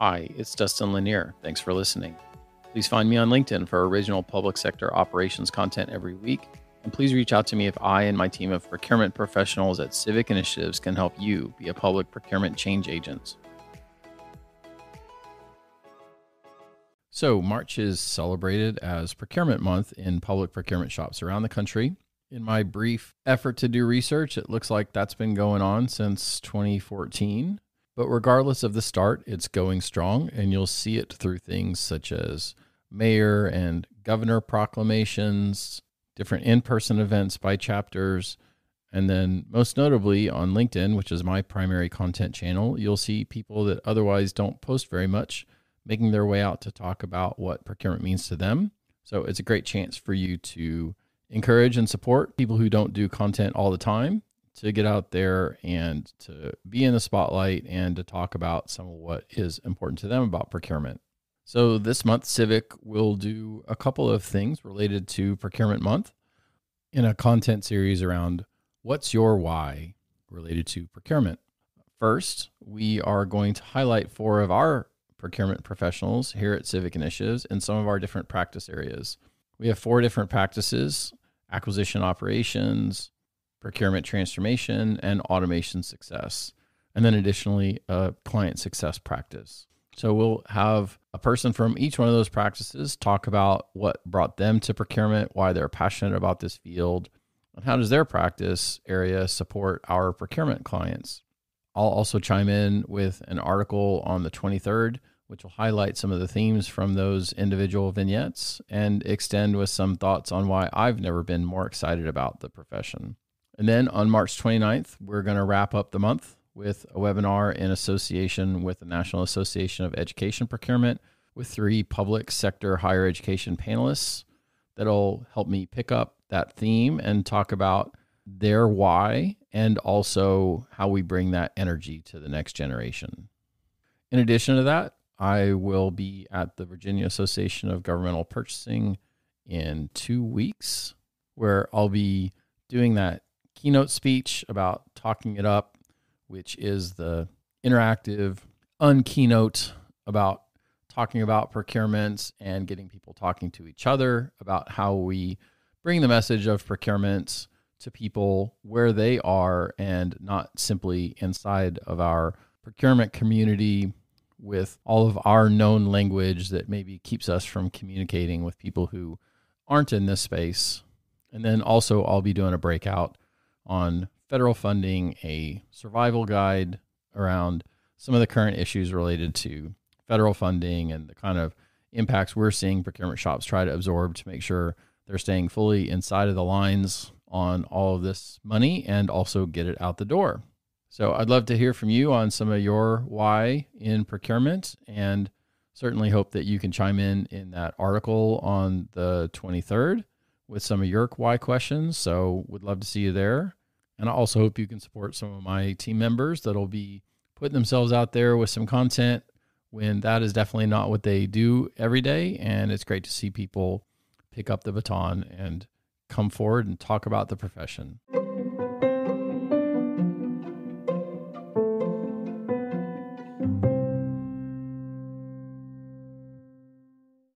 Hi, it's Dustin Lanier. Thanks for listening. Please find me on LinkedIn for original public sector operations content every week. And please reach out to me if I and my team of procurement professionals at Civic Initiatives can help you be a public procurement change agent. So, March is celebrated as Procurement Month in public procurement shops around the country. In my brief effort to do research, it looks like that's been going on since 2014. But regardless of the start, it's going strong, and you'll see it through things such as mayor and governor proclamations, different in person events by chapters, and then most notably on LinkedIn, which is my primary content channel, you'll see people that otherwise don't post very much making their way out to talk about what procurement means to them. So it's a great chance for you to encourage and support people who don't do content all the time to get out there and to be in the spotlight and to talk about some of what is important to them about procurement. So, this month, Civic will do a couple of things related to Procurement Month in a content series around what's your why related to procurement. First, we are going to highlight four of our procurement professionals here at Civic Initiatives in some of our different practice areas. We have four different practices acquisition operations, procurement transformation, and automation success. And then additionally, a client success practice. So we'll have a person from each one of those practices talk about what brought them to procurement, why they're passionate about this field, and how does their practice area support our procurement clients. I'll also chime in with an article on the 23rd, which will highlight some of the themes from those individual vignettes and extend with some thoughts on why I've never been more excited about the profession. And then on March 29th, we're going to wrap up the month with a webinar in association with the National Association of Education Procurement with three public sector higher education panelists that'll help me pick up that theme and talk about their why and also how we bring that energy to the next generation. In addition to that, I will be at the Virginia Association of Governmental Purchasing in two weeks, where I'll be doing that keynote speech about talking it up, which is the interactive unkeynote about talking about procurements and getting people talking to each other about how we bring the message of procurements to people where they are and not simply inside of our procurement community with all of our known language that maybe keeps us from communicating with people who aren't in this space. And then also, I'll be doing a breakout on federal funding, a survival guide around some of the current issues related to federal funding and the kind of impacts we're seeing procurement shops try to absorb to make sure they're staying fully inside of the lines on all of this money and also get it out the door. So I'd love to hear from you on some of your why in procurement and certainly hope that you can chime in in that article on the 23rd with some of your why questions. So would love to see you there. And I also hope you can support some of my team members that'll be putting themselves out there with some content when that is definitely not what they do every day. And it's great to see people pick up the baton and come forward and talk about the profession.